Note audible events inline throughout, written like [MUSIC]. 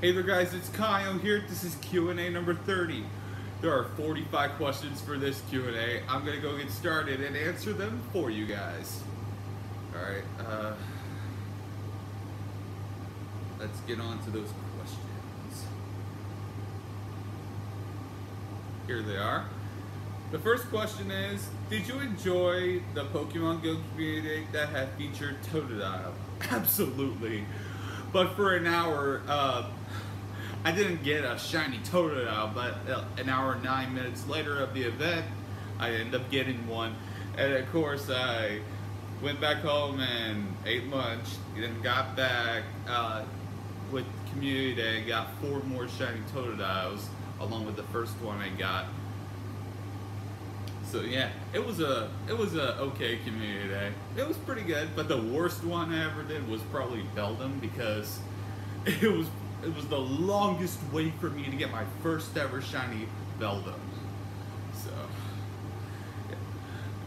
Hey there guys, it's Kyle here. This is Q&A number 30. There are 45 questions for this Q&A. I'm gonna go get started and answer them for you guys. Alright, uh, let's get on to those questions. Here they are. The first question is, did you enjoy the Pokemon Go community that had featured Totodile? [LAUGHS] Absolutely. But for an hour, uh, I didn't get a shiny Totodile, but uh, an hour and nine minutes later of the event, I ended up getting one. And of course, I went back home and ate lunch, then got back uh, with Community Day, got four more shiny Totodiles, along with the first one I got. So yeah, it was a it was a okay community day. It was pretty good, but the worst one I ever did was probably Beldum because [LAUGHS] it was it was the longest wait for me to get my first ever shiny Beldum. So yeah.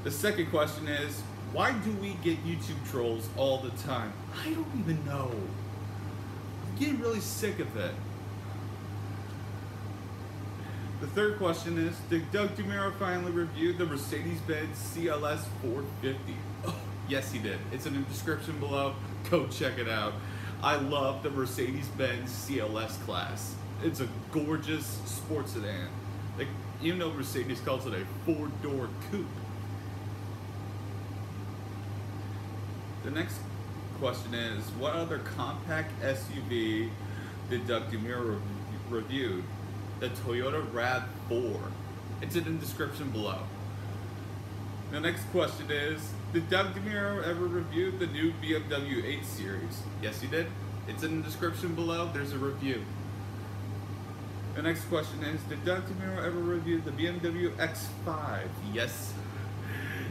the second question is why do we get YouTube trolls all the time? I don't even know. I'm getting really sick of it. The third question is, did Doug DeMuro finally review the Mercedes-Benz CLS 450? Oh, yes, he did. It's in the description below. Go check it out. I love the Mercedes-Benz CLS class. It's a gorgeous sports sedan. Like, you know Mercedes calls it a four-door coupe. The next question is, what other compact SUV did Doug DeMuro review? The Toyota RAV4. It's in the description below. The next question is, did Doug DeMuro ever review the new BMW 8 Series? Yes, he did. It's in the description below. There's a review. The next question is, did Doug DeMuro ever review the BMW X5? Yes.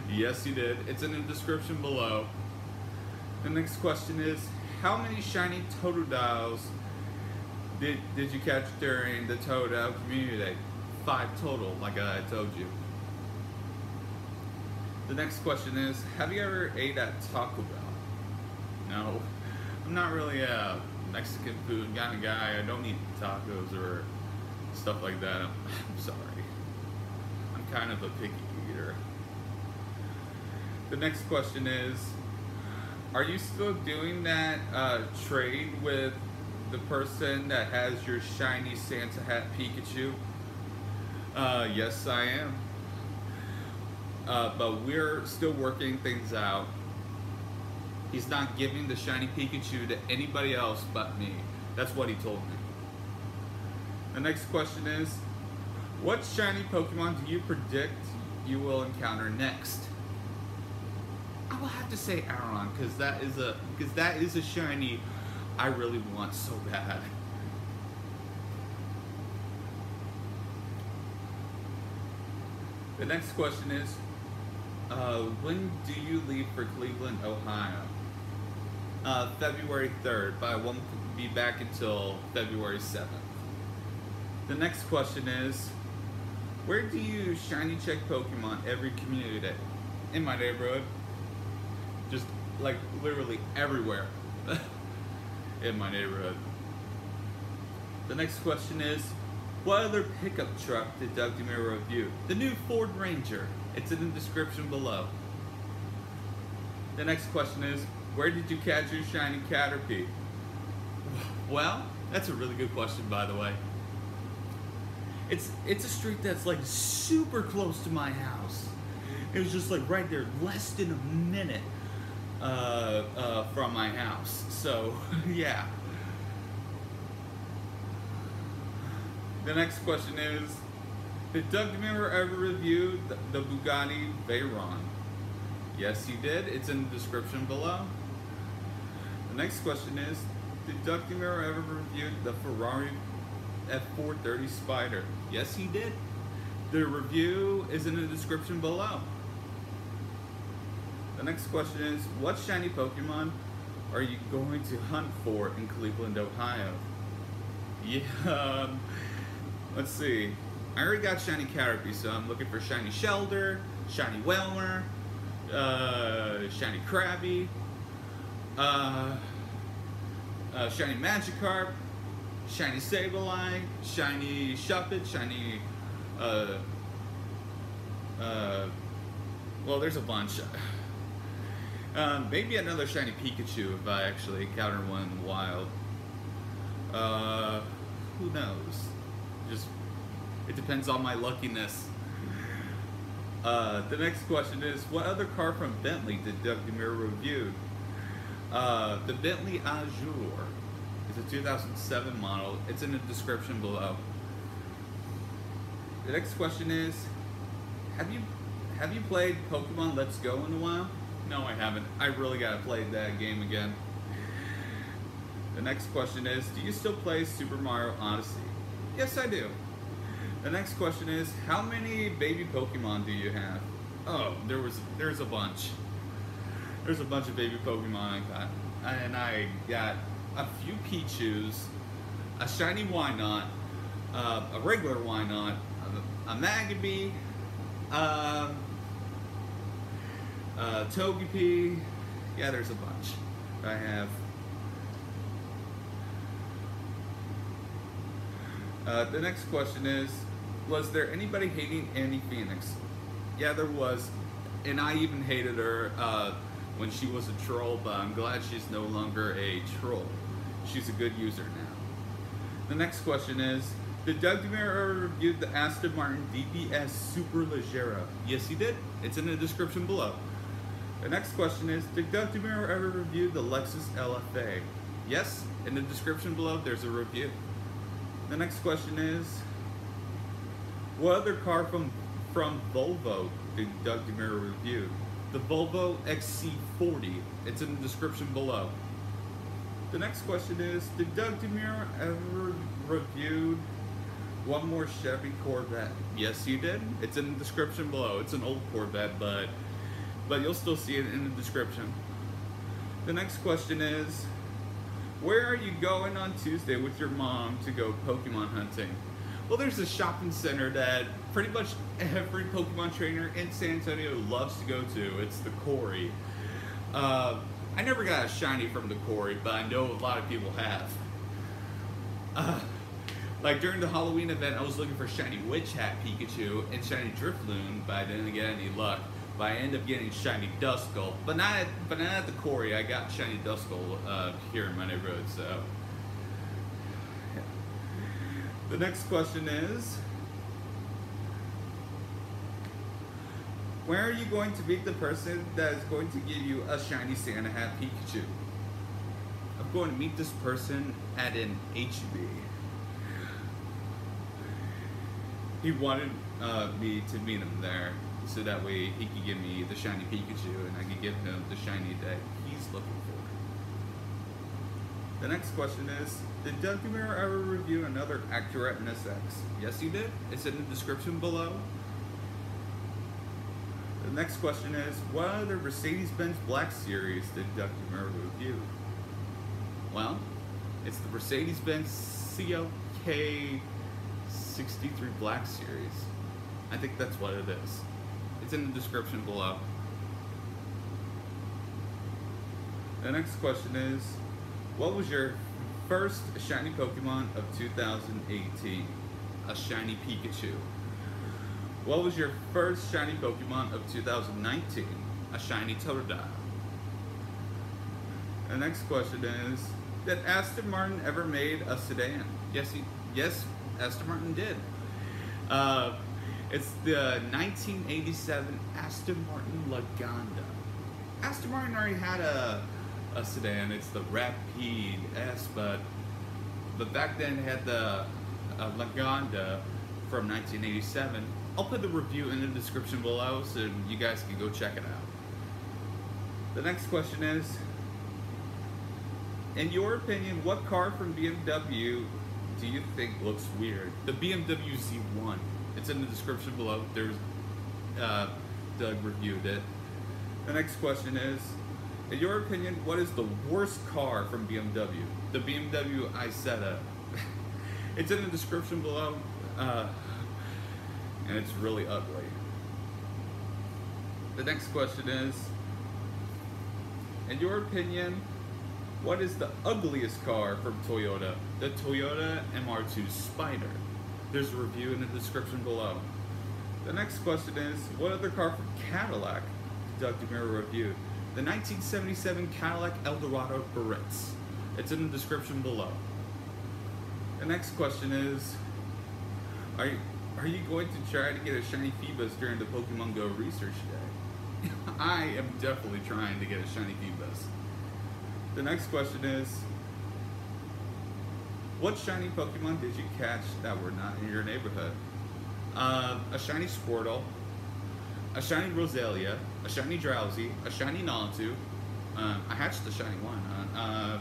Yes, he did. It's in the description below. The next question is, how many shiny Totodiles did, did you catch during the Totodile Community Day? Five total, like I told you. The next question is, have you ever ate at Taco Bell? No. I'm not really a Mexican food kind of guy. I don't eat tacos or stuff like that. I'm, I'm sorry. I'm kind of a picky eater. The next question is, are you still doing that uh, trade with the person that has your shiny Santa hat Pikachu? Uh, yes, I am. Uh, but we're still working things out. He's not giving the shiny Pikachu to anybody else but me. That's what he told me. The next question is, what shiny Pokemon do you predict you will encounter next? I will have to say Aron because that is a because that is a shiny I really want so bad. The next question is, uh, when do you leave for Cleveland, Ohio? Uh, February 3rd, but I won't be back until February 7th. The next question is, where do you shiny check Pokemon every community day? In my neighborhood. Just like literally everywhere [LAUGHS] in my neighborhood. The next question is, what other pickup truck did Doug DeMuro review? The new Ford Ranger. It's in the description below. The next question is, where did you catch your shiny Caterpie? Well, that's a really good question, by the way. It's it's a street that's like super close to my house. It was just like right there, less than a minute uh, uh, from my house. So [LAUGHS] yeah. The next question is, did Doug DeMuro ever review the, the Bugatti Veyron? Yes, he did. It's in the description below. The next question is, did Doug DeMuro ever review the Ferrari F430 Spider? Yes, he did. The review is in the description below. The next question is, what shiny Pokemon are you going to hunt for in Cleveland, Ohio? Yeah, um, let's see. I already got shiny Caterpie, so I'm looking for shiny Shellder, shiny Wailmer, uh, shiny Krabby, uh, uh, shiny Magikarp, shiny Sableye, shiny Shuppet, shiny, uh, uh, well, there's a bunch. Um, maybe another shiny Pikachu if I actually encounter one in the wild. Uh, who knows? Just, it depends on my luckiness. Uh, the next question is, what other car from Bentley did Doug DeMuro review? Uh, the Bentley Azure is a 2007 model. It's in the description below. The next question is, have you have you played Pokemon Let's Go in a while? No, I haven't. I really gotta play that game again. The next question is, do you still play Super Mario Odyssey? Yes, I do. The next question is, how many baby Pokemon do you have? Oh, there was there's a bunch. There's a bunch of baby Pokemon I got, and I got a few Pichus, a shiny Wynaut, uh, a regular Wynaut, a, a Magby, um, uh, Togepi. Yeah, there's a bunch. I have. Uh, the next question is, was there anybody hating Annie Phoenix? Yeah, there was, and I even hated her uh, when she was a troll. But I'm glad she's no longer a troll. She's a good user now. The next question is, did Doug ever review the Aston Martin DBS Superleggera? Yes, he did. It's in the description below. The next question is, did Doug DeMuro ever review the Lexus LFA? Yes, in the description below there's a review. The next question is, what other car from from Volvo did Doug DeMuro review? The Volvo XC40. It's in the description below. The next question is, did Doug DeMuro ever review one more Chevy Corvette? Yes, you did. It's in the description below. It's an old Corvette, but but you'll still see it in the description. The next question is, where are you going on Tuesday with your mom to go Pokemon hunting? Well, there's a shopping center that pretty much every Pokemon trainer in San Antonio loves to go to. It's the Quarry. Uh, I never got a shiny from the Quarry, but I know a lot of people have. Uh, like during the Halloween event, I was looking for shiny Witch Hat Pikachu and shiny Drifloon, but I didn't get any luck. But I end up getting shiny Duskull, but not at, but not at the Quarry. I got shiny Duskull uh, here in my neighborhood. So the next question is. Where are you going to meet the person that is going to give you a shiny Santa hat Pikachu? I'm going to meet this person at an HB. He wanted uh, me to meet him there so that way he could give me the shiny Pikachu and I could give him the shiny that he's looking for. The next question is, did Doug DeMuro ever review another Acura NSX? Yes, he did. It's in the description below. The next question is, what other Mercedes-Benz Black Series did Doug DeMuro review? Well, it's the Mercedes-Benz CLK 63 Black Series. I think that's what it is. It's in the description below. The next question is, what was your first shiny Pokemon of 2018? A shiny Pikachu. What was your first shiny Pokemon of 2019? A shiny Totodile. The next question is, did Aston Martin ever made a sedan? Yes, he, yes, Aston Martin did. Uh, it's the 1987 Aston Martin Lagonda. Aston Martin already had a, a sedan. It's the Rapide S, but but back then it had the uh, Lagonda from 1987. I'll put the review in the description below so you guys can go check it out. The next question is, in your opinion, what car from BMW do you think looks weird? The BMW Z1. It's in the description below. There's uh, Doug reviewed it. The next question is, in your opinion, what is the worst car from BMW? The BMW Isetta. [LAUGHS] it's in the description below, uh, and it's really ugly. The next question is, in your opinion, What is the ugliest car from Toyota? The Toyota MR2 Spyder. There's a review in the description below. The next question is, what other car from Cadillac Doug DeMuro review? The 1977 Cadillac Eldorado Biarritz. It's in the description below. The next question is, are you, are you going to try to get a shiny Feebas during the Pokemon Go research day? [LAUGHS] I am definitely trying to get a shiny Feebas. The next question is, what shiny Pokemon did you catch that were not in your neighborhood? Uh, a shiny Squirtle, a shiny Roselia, a shiny Drowzee, a shiny Natu. Uh, I hatched the shiny one. Uh, uh,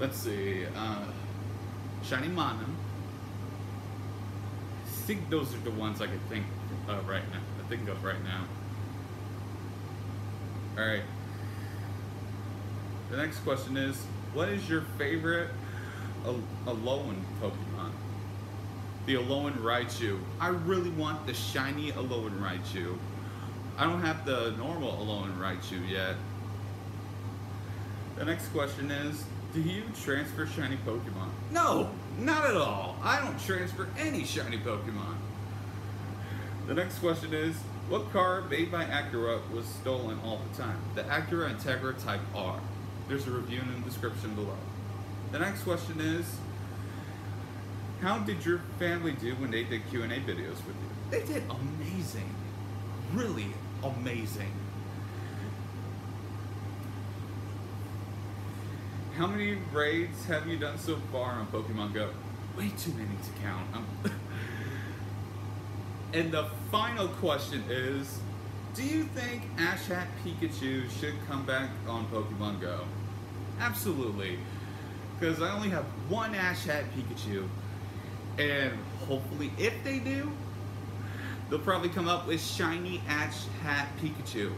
let's see, uh, shiny Monum. I think those are the ones I could think of right now. I think of right now. All right. The next question is, what is your favorite Al- Alolan Pokemon? The Alolan Raichu. I really want the shiny Alolan Raichu. I don't have the normal Alolan Raichu yet. The next question is, do you transfer shiny Pokemon? No, not at all. I don't transfer any shiny Pokemon. The next question is, what car made by Acura was stolen all the time? The Acura Integra Type R. There's a review in the description below. The next question is, how did your family do when they did Q&A videos with you? They did amazing. Really amazing. How many raids have you done so far on Pokemon Go? Way too many to count. [LAUGHS] And the final question is, do you think Ash Hat Pikachu should come back on Pokemon Go? Absolutely. Because I only have one Ash Hat Pikachu. And hopefully, if they do, they'll probably come up with shiny Ash Hat Pikachu.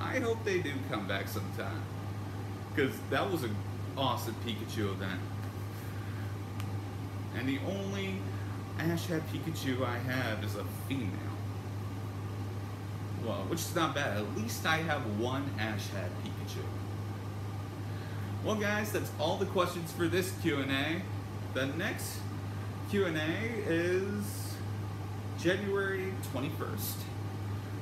I hope they do come back sometime. Because that was an awesome Pikachu event. And the only Ash Hat Pikachu I have is a female. Well, which is not bad. At least I have one Ash Hat Pikachu. Well, guys, that's all the questions for this Q&A. The next Q&A is January 21st.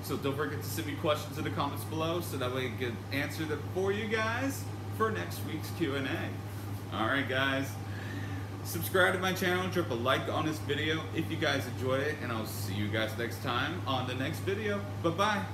So don't forget to send me questions in the comments below so that way I can answer them for you guys for next week's Q&A. All right, guys. Subscribe to my channel, drop a like on this video if you guys enjoyed it, and I'll see you guys next time on the next video. Bye-bye.